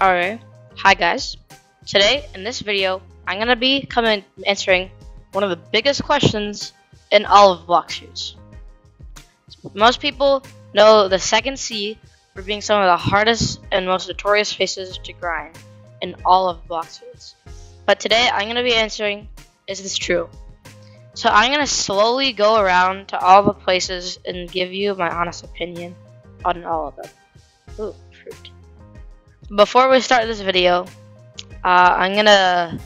Alright, hi guys. Today, in this video, I'm gonna be coming answering one of the biggest questions in all of Blox Fruits. Most people know the second Sea for being some of the hardest and most notorious faces to grind in all of Blox Fruits. But today, I'm gonna be answering, is this true? So I'm gonna slowly go around to all the places and give you my honest opinion on all of them. Ooh, before we start this video, uh, I'm gonna,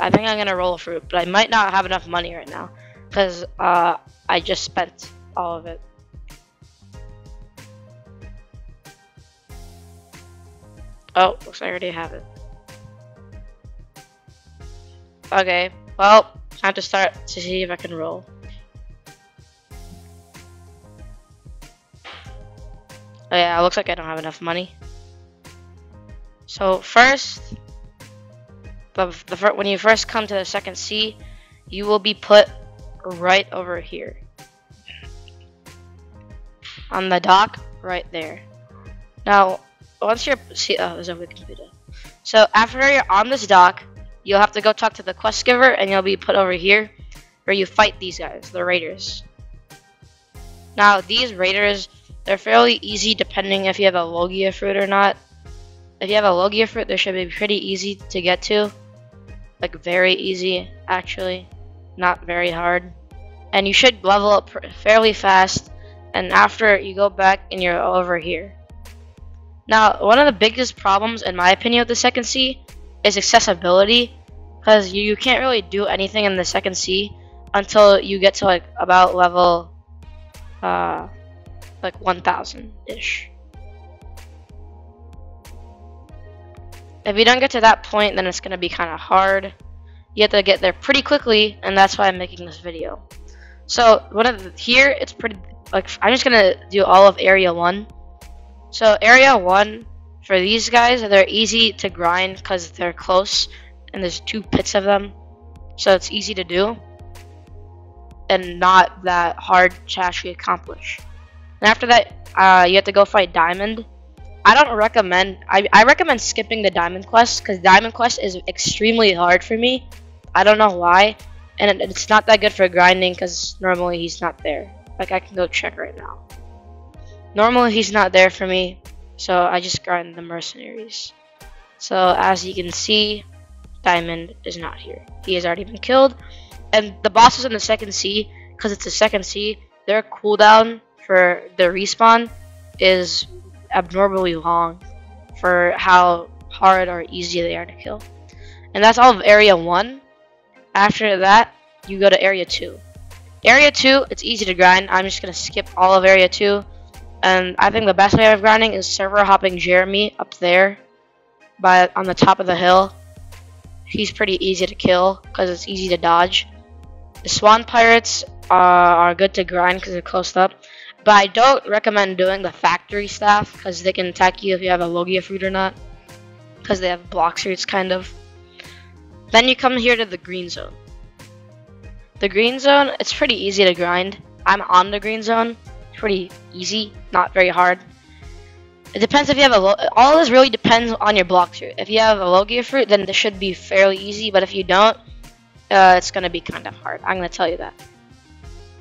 I think I'm gonna roll a fruit, but I might not have enough money right now, because uh, I just spent all of it. Oh, looks like I already have it. Okay, well, time to start to see if I can roll. Oh yeah, looks like I don't have enough money. So first, the, the when you first come to the second Sea, you will be put right over here. On the dock, right there. Now, once you're, see, oh, there's a computer. So after you're on this dock, you'll have to go talk to the quest giver and you'll be put over here where you fight these guys, the raiders. Now, these raiders, they're fairly easy depending if you have a Logia fruit or not. If you have a low Logia fruit, they should be pretty easy to get to. Like, very easy, actually. Not very hard. And you should level up fairly fast. And after, you go back and you're over here. Now, one of the biggest problems, in my opinion, with the second Sea is accessibility. Because you, you can't really do anything in the second Sea until you get to, like, about level, uh, like 1,000-ish. If you don't get to that point, then it's going to be kind of hard. You have to get there pretty quickly, and that's why I'm making this video. So, one of the, here, it's pretty, like, I'm just going to do all of Area 1. So, Area 1, for these guys, they're easy to grind because they're close, and there's two pits of them. So, it's easy to do, and not that hard to actually accomplish. And after that, uh, you have to go fight Diamond. I don't recommend. I, I recommend skipping the diamond quest because diamond quest is extremely hard for me. I don't know why, and it, it's not that good for grinding because normally he's not there. Like I can go check right now. Normally he's not there for me, so I just grind the mercenaries. So as you can see, diamond is not here. He has already been killed, and the bosses in the second Sea, because it's the second Sea, their cooldown for the respawn is abnormally long for how hard or easy they are to kill. And that's all of Area 1. After that, you go to Area 2. Area 2, it's easy to grind. I'm just going to skip all of Area 2. And I think the best way of grinding is server hopping Jeremy up there by on the top of the hill. He's pretty easy to kill because it's easy to dodge. The Swan Pirates uh, are good to grind because they're close up. But I don't recommend doing the factory staff because they can attack you if you have a Logia fruit or not. Because they have Blox Fruits, kind of. Then you come here to the green zone. The green zone, it's pretty easy to grind. I'm on the green zone. Pretty easy, not very hard. It depends if you have a all this really depends on your Blox Fruit. If you have a Logia fruit, then this should be fairly easy. But if you don't, uh, it's gonna be kind of hard. I'm gonna tell you that.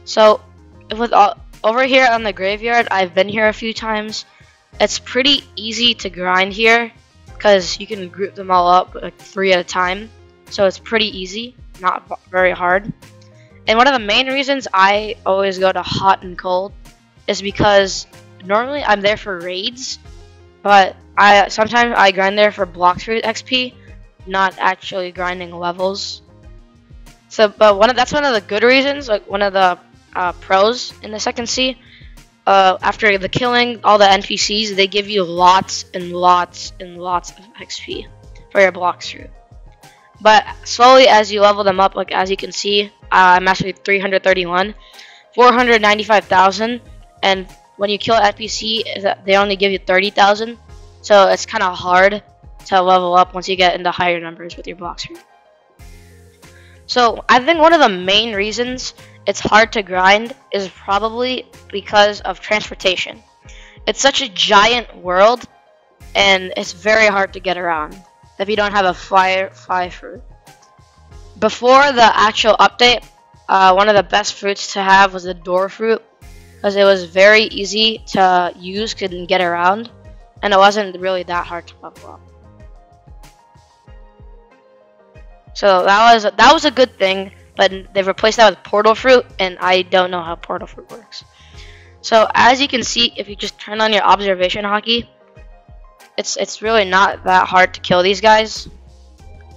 So, with all over here on the graveyard, I've been here a few times. It's pretty easy to grind here because you can group them all up like three at a time. So it's pretty easy, not very hard. And one of the main reasons I always go to hot and cold is because normally I'm there for raids, but I sometimes I grind there for Blox Fruit XP, not actually grinding levels. So, but one of that's one of the good reasons. Like one of the uh, pros in the second Sea. Uh, after the killing all the NPCs, they give you lots and lots and lots of XP for your Blox Fruit. But slowly as you level them up, like as you can see, uh, I'm actually 331, 495,000, and when you kill NPC, they only give you 30,000. So it's kind of hard to level up once you get into higher numbers with your blocks. So I think one of the main reasons it's hard to grind is probably because of transportation. It's such a giant world and it's very hard to get around if you don't have a fire fly fruit. Before the actual update, uh, one of the best fruits to have was the door fruit because it was very easy to use and get around and it wasn't really that hard to level up. So that was that was a good thing, but they've replaced that with portal fruit, and I don't know how portal fruit works. So as you can see, if you just turn on your observation Haki, it's it's really not that hard to kill these guys.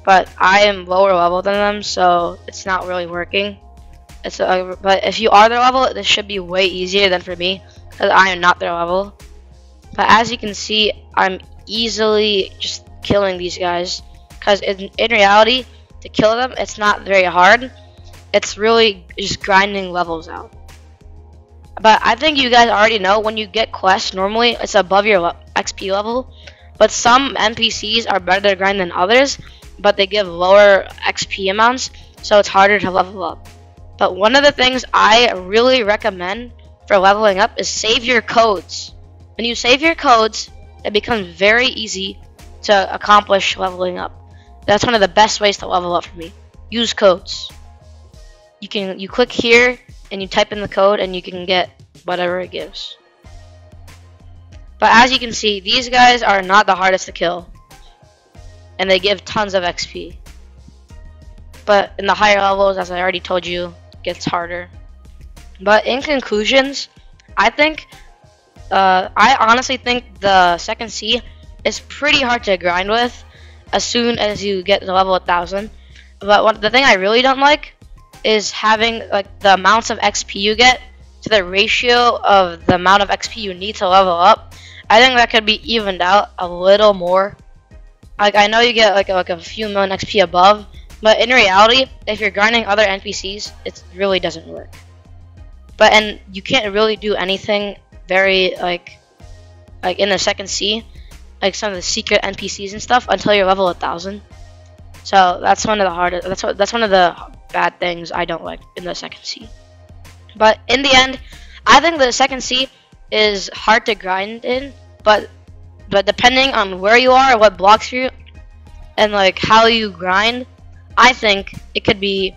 But I am lower level than them, so it's not really working. It's a, but if you are their level, this should be way easier than for me, because I am not their level. But as you can see, I'm easily just killing these guys, because in, in reality, to kill them, it's not very hard. It's really just grinding levels out. But I think you guys already know when you get quests, normally it's above your XP level. But some NPCs are better to grind than others, but they give lower XP amounts, so it's harder to level up. But one of the things I really recommend for leveling up is save your codes. When you save your codes, it becomes very easy to accomplish leveling up. That's one of the best ways to level up for me. Use codes. You can you click here and you type in the code and you can get whatever it gives. But as you can see, these guys are not the hardest to kill. And they give tons of XP. But in the higher levels, as I already told you, gets harder. But in conclusions, I think, uh, I honestly think the second Sea is pretty hard to grind with as soon as you get to level 1000. But the thing I really don't like is having like the amounts of XP you get to the ratio of the amount of XP you need to level up. I think that could be evened out a little more. Like I know you get like like a few million XP above, but in reality, if you're grinding other NPCs, it really doesn't work. But and you can't really do anything very like like in the second Sea, like some of the secret NPCs and stuff until you're level a 1000. So that's one of the hardest. That's what. That's one of the bad things I don't like in the second Sea. But in the end, I think the second Sea is hard to grind in, but but depending on where you are, what blocks you, and like how you grind, I think it could be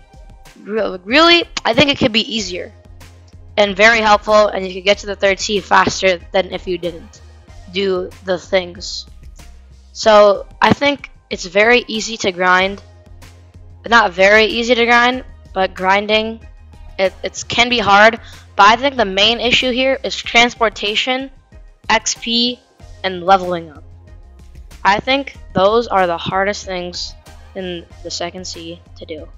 really. I think it could be easier and very helpful, and you could get to the third Sea faster than if you didn't do the things. So I think it's very easy to grind. Not very easy to grind, but grinding it it's, can be hard. But I think the main issue here is transportation, XP, and leveling up. I think those are the hardest things in the second Sea to do.